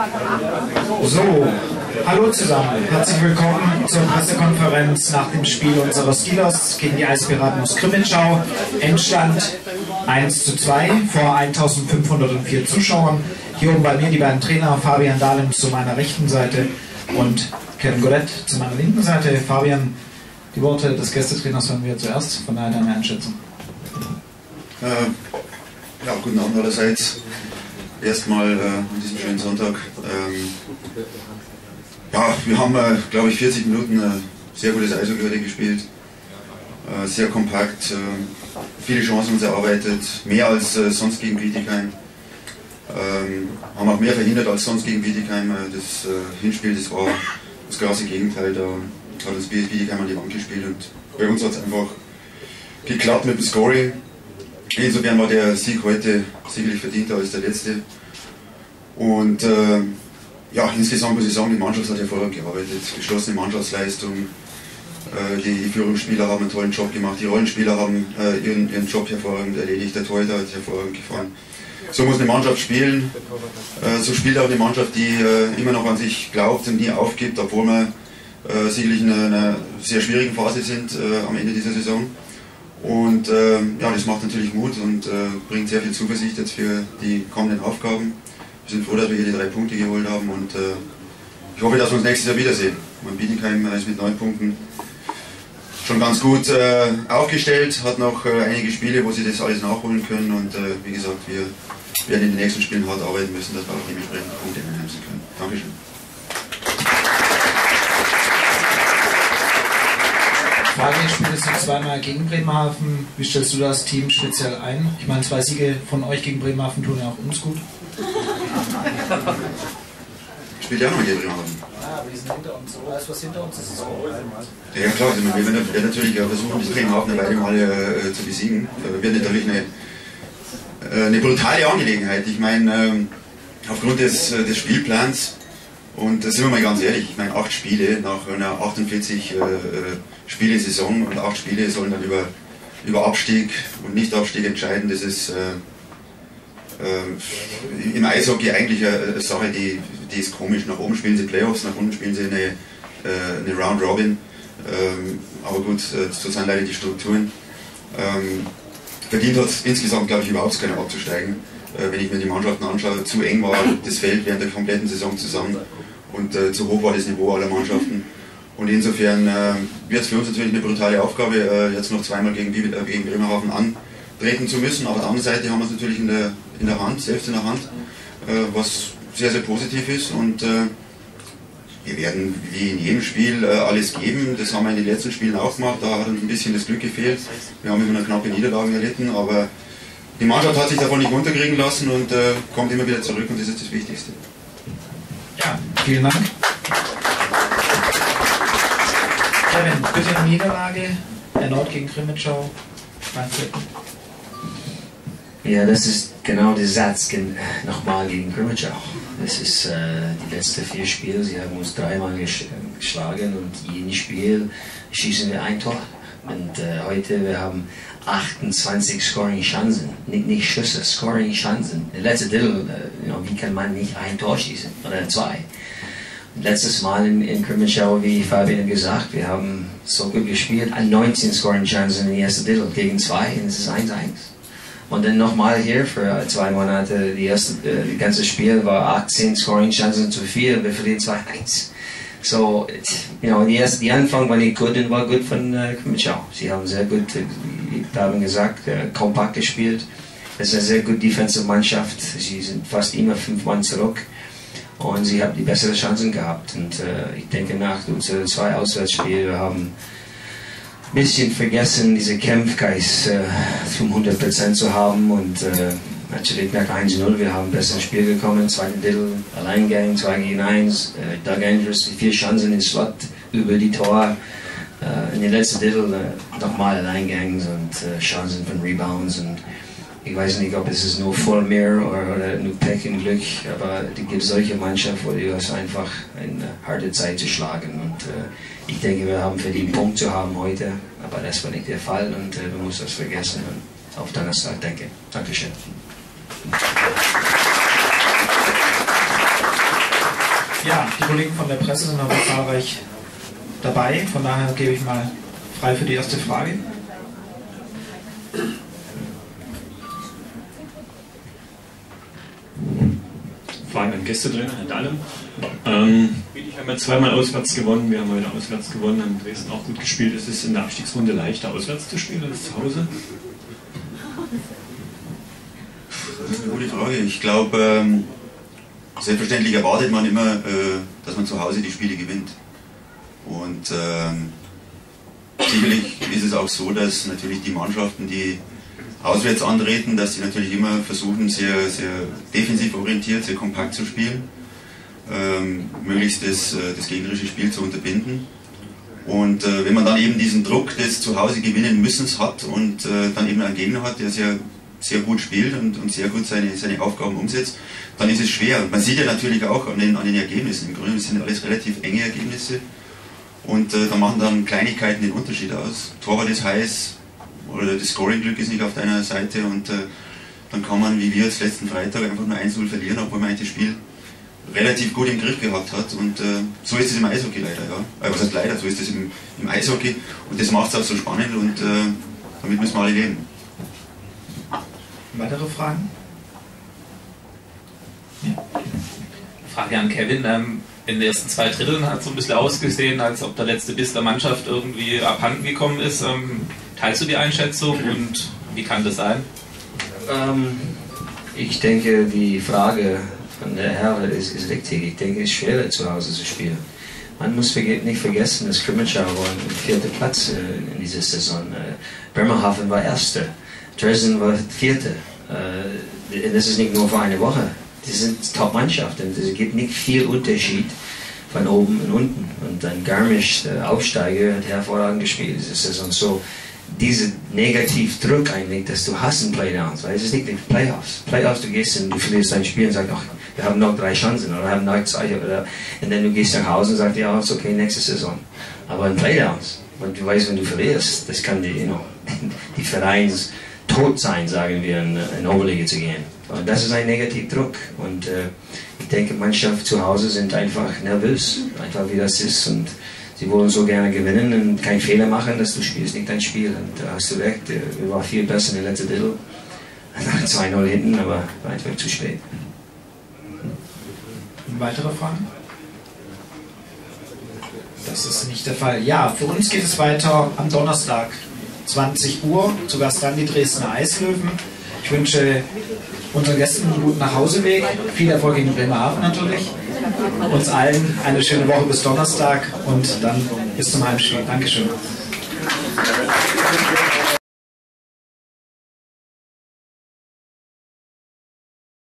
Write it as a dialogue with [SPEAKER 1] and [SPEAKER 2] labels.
[SPEAKER 1] So, hallo zusammen. Herzlich willkommen zur Pressekonferenz nach dem Spiel unserer Steelers gegen die Eispiraten aus Grimmitschau. Endstand 1 zu 2 vor 1504 Zuschauern. Hier oben bei mir die beiden Trainer Fabian Dahlem zu meiner rechten Seite und Kevin Godet zu meiner linken Seite. Fabian, die Worte des Gästetrainers hören wir zuerst. Von daher deine Einschätzung.
[SPEAKER 2] Äh, ja, guten Abend allerseits erstmal äh, an diesem schönen Sonntag. Ähm, ja, wir haben, äh, glaube ich, 40 Minuten äh, sehr gutes Eishockey heute gespielt. Äh, sehr kompakt, äh, viele Chancen uns erarbeitet, mehr als sonst gegen Bietigheim. Ähm, haben auch mehr verhindert als sonst gegen Bietigheim. Das Hinspiel, das war das krasse Gegenteil. Da hat uns Bietigheim an die Wand gespielt und bei uns hat es einfach geklappt mit dem Scoring. Insofern war der Sieg heute sicherlich verdienter als der letzte. Und äh, ja, insgesamt muss ich sagen, die Mannschaft hat hervorragend gearbeitet. Geschlossene Mannschaftsleistung. Äh, die Führungsspieler haben einen tollen Job gemacht. Die Rollenspieler haben äh, ihren, ihren Job hervorragend erledigt. Der Torhüter hat hervorragend gefahren. So muss eine Mannschaft spielen. Äh, so spielt auch eine Mannschaft, die äh, immer noch an sich glaubt und nie aufgibt, obwohl wir äh, sicherlich in einer sehr schwierigen Phase sind am Ende dieser Saison. Und äh, ja, das macht natürlich Mut und äh, bringt sehr viel Zuversicht jetzt für die kommenden Aufgaben. Wir sind froh, dass wir hier die drei Punkte geholt haben und äh, ich hoffe, dass wir uns nächstes Jahr wiedersehen. Man Bietigheim ist mit neun Punkten schon ganz gut äh, aufgestellt, hat noch äh, einige Spiele, wo sie das alles nachholen können und äh, wie gesagt, wir werden in den nächsten Spielen hart arbeiten müssen, dass wir auch dementsprechend Punkte einheimsen können. Dankeschön.
[SPEAKER 1] Frage, spiele jetzt zweimal gegen Bremerhaven. Wie stellst du das Team speziell ein? Ich meine, zwei Siege von euch gegen Bremerhaven tun ja auch uns gut.
[SPEAKER 2] Spielt ja auch noch gegen Bremerhaven.
[SPEAKER 1] Ja, wir sind hinter uns. Oder ist was hinter uns? Das ist auch
[SPEAKER 2] Ja, klar. Also wir werden natürlich versuchen, die Bremerhaven eine Weile mal äh, zu besiegen. Das wird natürlich eine, äh, eine brutale Angelegenheit. Ich meine, ähm, aufgrund des, äh, des Spielplans und da sind wir mal ganz ehrlich, ich meine, acht Spiele nach einer 48 äh, äh, Spiele Saison und acht Spiele sollen dann über, über Abstieg und Nicht-Abstieg entscheiden. Das ist äh, äh, im Eishockey eigentlich eine, Sache, die, die ist komisch. Nach oben spielen sie Playoffs, nach unten spielen sie eine, äh, eine Round Robin. Ähm, aber gut, äh, so sind leider die Strukturen. Ähm, verdient hat insgesamt, glaube ich, überhaupt keiner abzusteigen. Äh, wenn ich mir die Mannschaften anschaue, zu eng war das Feld während der kompletten Saison zusammen und äh, zu hoch war das Niveau aller Mannschaften. Und insofern äh, wird es für uns natürlich eine brutale Aufgabe, äh, jetzt noch zweimal gegen, äh, gegen Bremerhaven antreten zu müssen. Auf der anderen Seite haben wir es natürlich in der, in der Hand, selbst in der Hand, äh, was sehr, sehr positiv ist. Und wir werden wie in jedem Spiel alles geben. Das haben wir in den letzten Spielen auch gemacht. Da hat uns ein bisschen das Glück gefehlt. Wir haben immer eine knappe Niederlage erlitten, aber die Mannschaft hat sich davon nicht unterkriegen lassen und kommt immer wieder zurück und das ist das Wichtigste.
[SPEAKER 1] Ja, vielen Dank. Kevin, bitte eine Niederlage, erneut gegen Krimitschau,
[SPEAKER 3] Ja, das ist genau der Satz, nochmal gegen Krimitschau. Das ist äh, die letzten vier Spiele, sie haben uns dreimal geschlagen und jedes Spiel schießen wir ein Tor. Und äh, heute, wir haben 28 Scoring-Chancen, nicht, nicht Schüsse, Scoring-Chancen. Der letzte Drittel, äh, wie kann man nicht ein Tor schießen oder zwei? Letztes Mal in, in Krimitschau, wie Fabian gesagt, wir haben so gut gespielt, 19 Scoring-Chancen in der ersten Drittel gegen zwei und es ist 1-1. Und dann nochmal hier für zwei Monate, die erste, äh, das ganze Spiel war 18 Scoring-Chancen zu viel, wir verlieren 2-1. So, you know, die, erste, die Anfang war nicht gut und war gut von äh, Mitchell. Sie haben sehr gut, äh, ich habe gesagt, äh, kompakt gespielt. Es ist eine sehr gute defensive Mannschaft. Sie sind fast immer fünf Mann zurück. Und sie haben die besseren Chancen gehabt. Und äh, ich denke, nach unseren zwei Auswärtsspielen, wir haben ein bisschen vergessen, diese Kämpfgeist äh, zum 100% zu haben. Und äh, Natürlich nach 1-0, wir haben besser ins Spiel gekommen, zweite Drittel, Alleingang, 2 gegen 1, äh, Doug Andrews mit vier Chancen ins Slot über die Tor. Äh, in den letzten Drittel äh, nochmal Alleingangs und äh, Chancen von Rebounds und ich weiß nicht, ob es ist nur Vollmeer oder, oder nur Pech und Glück, aber es gibt solche Mannschaften, wo du hast einfach eine harte Zeit zu schlagen und äh, ich denke, wir haben verdient, Punkt zu haben heute, aber das war nicht der Fall und äh, wir müssen das vergessen und auf Donnerstag denken. Dankeschön.
[SPEAKER 1] Ja, die Kollegen von der Presse sind aber zahlreich dabei, von daher gebe ich mal frei für die erste Frage.
[SPEAKER 4] Frage an Gästetrainer, Herr Dahlem. Ähm, ich habe ja zweimal auswärts gewonnen, wir haben heute auswärts gewonnen, haben Dresden auch gut gespielt. Ist es in der Abstiegsrunde leichter auswärts zu spielen als zu Hause?
[SPEAKER 2] Das ist eine gute Frage. Ich glaube, ähm, selbstverständlich erwartet man immer, äh, dass man zu Hause die Spiele gewinnt. Und ähm, sicherlich ist es auch so, dass natürlich die Mannschaften, die auswärts antreten, dass sie natürlich immer versuchen, sehr, sehr defensiv orientiert, sehr kompakt zu spielen, ähm, möglichst das, äh, das gegnerische Spiel zu unterbinden. Und äh, wenn man dann eben diesen Druck des Zuhause gewinnen müssens hat und äh, dann eben einen Gegner hat, der sehr, sehr gut spielt und, und sehr gut seine, seine Aufgaben umsetzt, dann ist es schwer. Man sieht ja natürlich auch an den, an den Ergebnissen. Im Grunde sind alles relativ enge Ergebnisse. Und äh, da machen dann Kleinigkeiten den Unterschied aus. Torwart ist heiß, oder das Scoring-Glück ist nicht auf deiner Seite und äh, dann kann man, wie wir jetzt letzten Freitag, einfach nur 1-0 verlieren, obwohl man das Spiel relativ gut im Griff gehabt hat. Und äh, so ist es im Eishockey leider, ja. Äh, was heißt leider, so ist es im, im Eishockey und das macht es auch so spannend und äh, damit müssen wir alle leben.
[SPEAKER 1] Weitere Fragen?
[SPEAKER 5] Ja. Frage an Kevin. Ähm, in den ersten zwei Dritteln hat es so ein bisschen ausgesehen, als ob der letzte Biss der Mannschaft irgendwie abhanden gekommen ist. Ähm, teilst du die Einschätzung und wie kann das sein?
[SPEAKER 3] Ähm, ich denke, die Frage von der Herr ist, ist richtig. Ich denke, es ist schwerer zu Hause zu spielen. Man muss nicht vergessen, dass Krimitschau war im vierten Platz äh, in dieser Saison. Äh, Bremerhaven war Erster. Dresden war Vierter. Äh, das ist nicht nur für eine Woche. Die sind Top-Mannschaften. Es gibt nicht viel Unterschied von oben und unten. Und dann Garmisch, der Aufsteiger, hat hervorragend gespielt diese Saison. So, dieser Negativdruck eigentlich, dass du hast in Playdowns, weil es ist nicht die Playoffs. Playoffs, du gehst und du verlierst dein Spiel und sagst, ach, wir haben noch drei Chancen oder haben noch zwei oder und dann du gehst nach Hause und sagst, ja, ist okay, nächste Saison. Aber in Playdowns, weil du weißt, wenn du verlierst, das kann die, you know, die Vereins tot sein, sagen wir, in, in Oberliga zu gehen. Und das ist ein Negativdruck. Und äh, ich denke, Mannschaft zu Hause sind einfach nervös, einfach wie das ist. Und sie wollen so gerne gewinnen und keinen Fehler machen, dass du spielst nicht dein Spiel. Und da hast du recht, wir waren viel besser in der letzten Drittel. 2-0 hinten, aber einfach zu spät.
[SPEAKER 1] Weitere Fragen? Das ist nicht der Fall. Ja, für uns geht es weiter am Donnerstag, 20 Uhr. Zu Gast dann die Dresdner Eislöwen. Ich wünsche unseren Gästen einen guten Nachhauseweg, viel Erfolg in Bremerhaven natürlich. Uns allen eine schöne Woche bis Donnerstag und dann bis zum Heimspiel. Dankeschön.